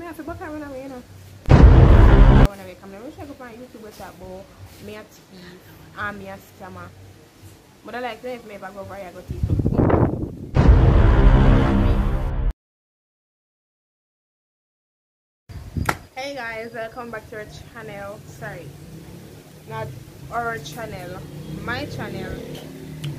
Have to away, on YouTube. Me a and me a scammer. But I like if me over here, I go. Hey guys, welcome back to our channel. Sorry, not our channel, my channel.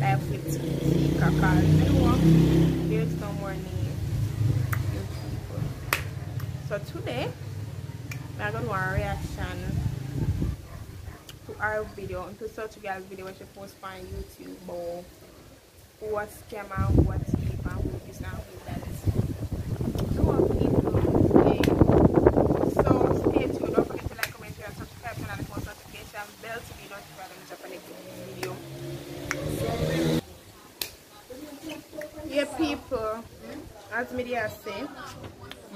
Life with Teika cause know what? There's no more need. So today, we're going to do a reaction to our video, to such girl's video which she post on YouTube about who was scammer, who was thief, and who is not who that and we a. Yeah, people, as media say,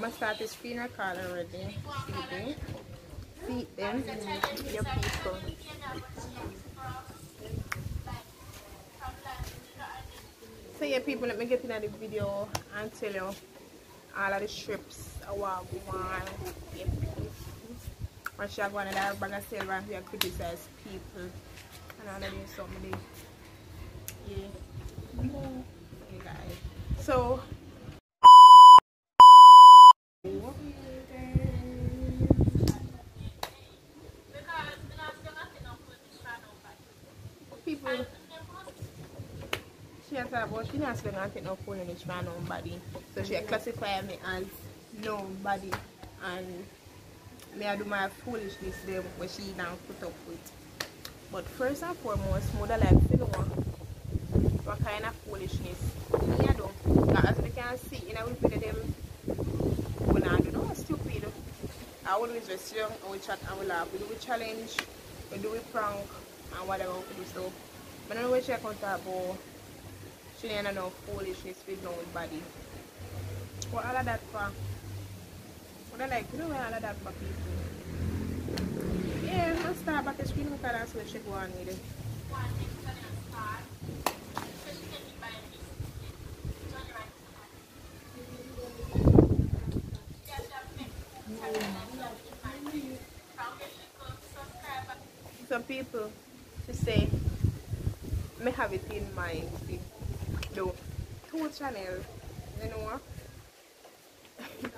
Gonna start the screen record already. See them, see them, your people. So yeah, people, let me get into the video and tell you all of the strips I want. Yeah, she go on and that bag of silver and we criticize people and of this something. Yeah. Okay, guys. So people she has about she not going to take no phone the try nobody. So she classify me as nobody and me I do my foolishness there but she now put up with. But first and foremost, mother like you know what kind of foolishness me I do. Now, as we can see in our video them when I do no stupid. I always just young and we chat and we laugh. We do a challenge, we do a prank and whatever we do so. But I don't know what she account about she ain't no foolishness with nobody. What all of that for? What I like, you know all of that for people? Yeah, I'll start back the screen because that's where she go on with it. Some people to say may have it in mind to do two channels, you know what?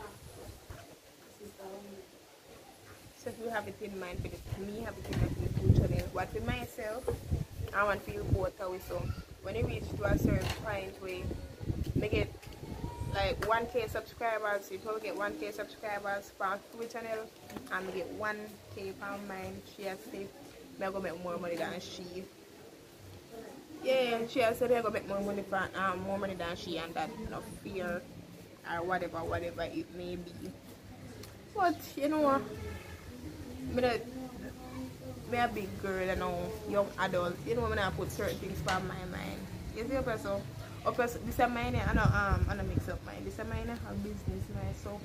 so if you have it in mind for me have it in mind for the two channels. But for myself, I want to feel both away so when you reach to a certain point where make it like 1k subscribers, you probably get 1k subscribers for two channel and get 1k from mine, she has I'm gonna make more money than she yeah, she has said they're gonna make more money for um more money than she and that no fear or whatever, whatever it may be. But you know? Me that me a big girl you know, young adult, you know when I put certain things from my mind. You see so okay so this is mine I know um I know mix up mine. This is mine a business man so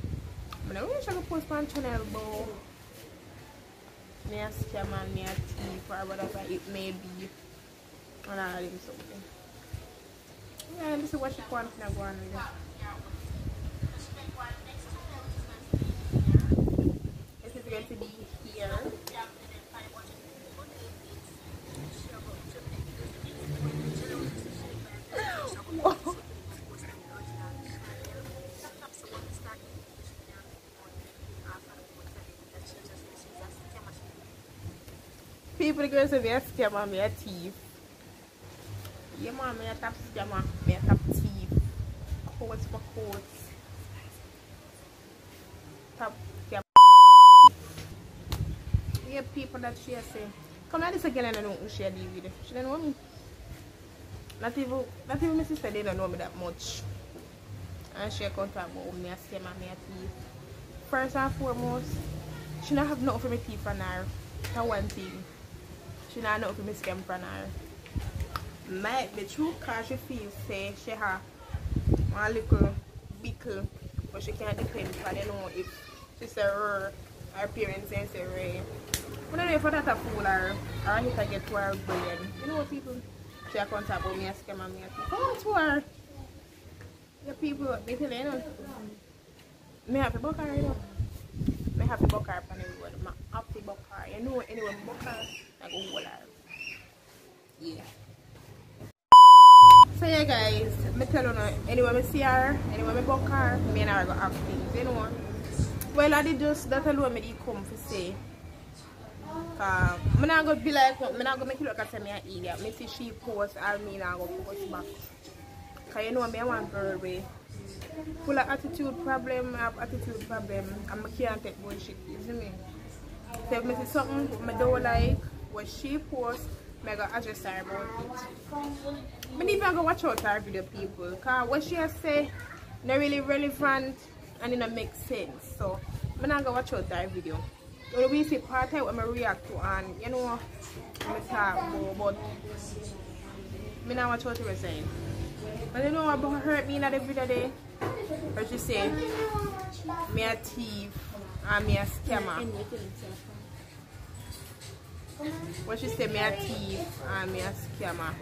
I'm not really try to post on channel but me a scam and me a thief or whatever it may be and all them something. Yeah, this is what she wants to go on with it. This is going to be here. Are going to be a scammer, me a thief. Yeah, man, me a scammer, me a thief. Coats for coats. Scammer. Yeah, people that she say. Come here, this again, I don't know she deal with. She don't know me. Not even, not even my sister, they don't know me that much. And she come talk about me a scammer, me a thief. First and foremost, she don't have nothing for me thief on her. That's one thing. She not know for me scam from her might be true because she feels say she have one little bickle but she can't because they know if she say her her parents and say Ray. When I don't if that a fool her or I need to get to her brain. You know what people she can't talk about me a scam and me a Come on to her. The people they tell you know. Me have to book her you know. to book her on. I have to book her. You know, anyway, book her, Go. So yeah guys, me tell you now, anyway me see her, anyway me book her, me and her go have things, you know. Well I did just that alone me did come to say. Cause me not gonna be like me not gonna make you look at me an idiot. Me see she post or me not go post back. Cause you know me I want girl way. Full of attitude problem, I have attitude problem and I can't take bullshit, you see me? So if me see something I don't like what she post I go address her about it. I need to go watch out her video people because what she has say not really relevant and it don't make sense. So I'm not gonna watch out her video. When we see part of what I react to and you know I talk about but I not watch what you're saying. But you know what hurt me in the video day? Or she say me a thief and me a scammer. What she say me a thief and me a scammer.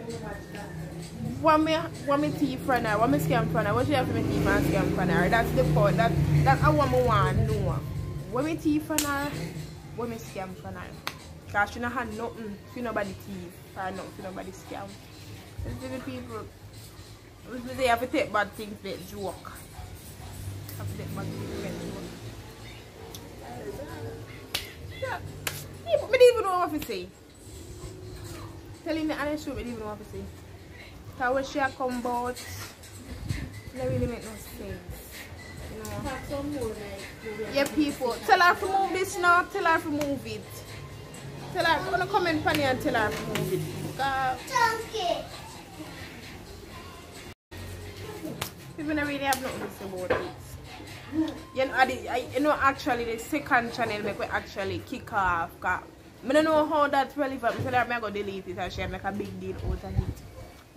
What me what me thief from her, what me scam from her, what she have to me thief and scam from her. That's the part that that's what I want to know. What me thief from her, what me scam from her. Cause she not had nothing for nobody thief or nothing for nobody scam. It's the people they have to take bad things that joke. Have to take bad things that joke. Yeah. People, I don't even know what to say. Telling the honest truth, I don't even know what to say. Because when she come about, it really make no sense. You? Yeah, people. Tell her to move this now. Tell her to move it. Tell her, I'm going to comment on and tell her to move it. Because people don't really have nothing to say about it. You know, I, you know, actually, the second channel make we actually kick off. Cause I don't know how that's relevant. I said I'm going to delete it and she make a big deal out of it.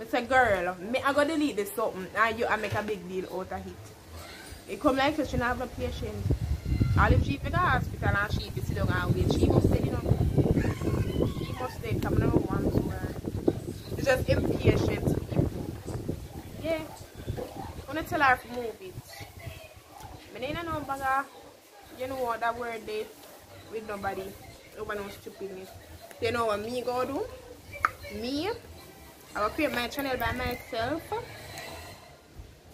I said, girl, me, I go delete this something and you I make a big deal out of it. It come like she don't have no patience. All if she go to hospital and she sit down and wait, she must stay, you know. She must stay, come number one to her. It's just impatient. Yeah. I'm to tell her to it. I know baga, you know what that word is with nobody. Nobody knows stupidness. You know what me go do? Me, I will create my channel by myself.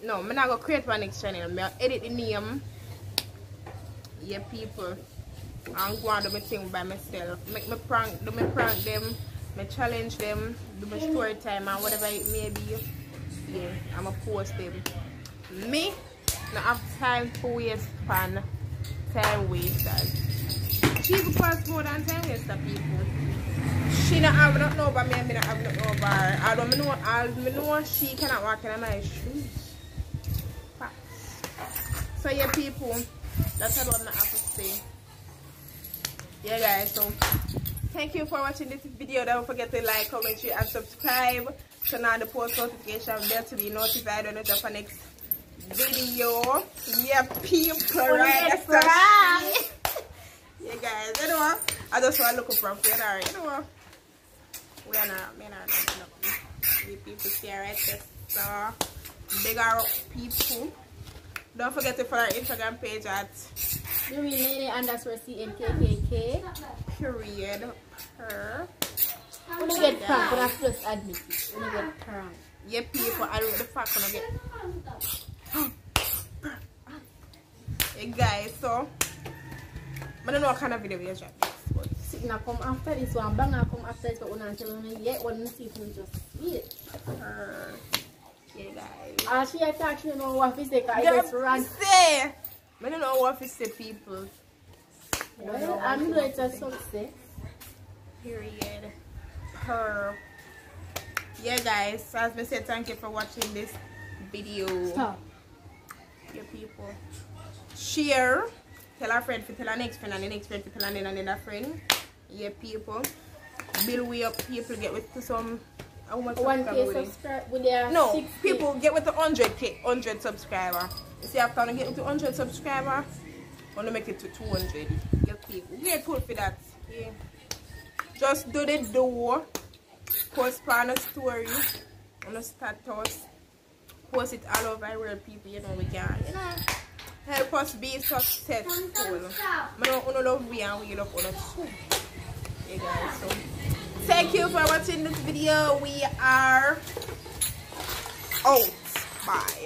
No, I'm not gonna create my next channel. I'm edit the name. Yeah, people. I'm going to do my thing by myself. Make me prank, do me prank them, me challenge them, do my story time and whatever it may be. Yeah, I'm gonna post them. Me, not have time to waste fun time wasters. People cost more than time waster people. She not have not know about me and me not have not know about her. Although me know, me know she cannot walk in my shoes. So yeah people, that's all I'm have to say. Yeah guys, so thank you for watching this video. Don't forget to like, comment, share and subscribe. Turn on the post notification bell to be notified when up for next video. Yeah, people, right? yeah, guys, you know what? I just want to look up from here. You know what? We are not, we are not, we people here, right? So, uh, big up people. Don't forget to follow our Instagram page at Lady underscore CNKKK. Period. Per. When you get prank, when I first admit it. When you get prank. Yeah, people, I don't know the fact when I get guys so I don't know what kind of video we are trying but sitting come after this one bang I come after this but when I tell you yet when see you just see it. Uh, yeah guys. Ah she attack you know what say cause yeah, just run say. I don't know what to say people. Well, I'm doing it a success period. Per yeah guys as I said thank you for watching this video. Stop. Your people. Share. Tell a friend to tell a next friend and the next friend to tell another friend. Yeah, people. Build way up people get with to some how much 1k subscribe with their No, 6K. people get with the 100k 100 subscriber. You see after I get with the 100 subscriber, want to make it to 200. Yeah, people. Cool for that. Yeah. Just do the door. Post on a story on a status post it all over where people, you know, we can, you know, help us be successful. I know you love me and we love too. Hey guys, so thank you for watching this video. We are out. Bye.